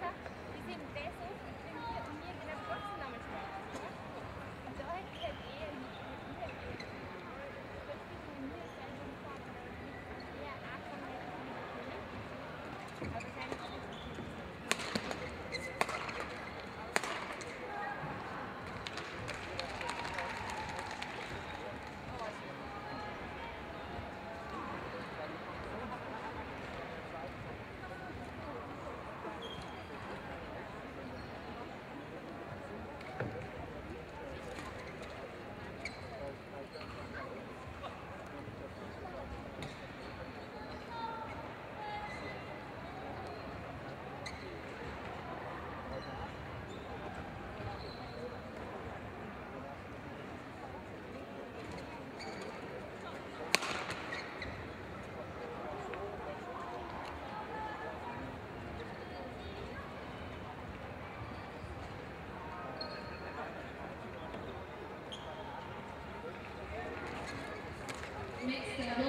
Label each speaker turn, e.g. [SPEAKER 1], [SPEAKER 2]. [SPEAKER 1] cabeza que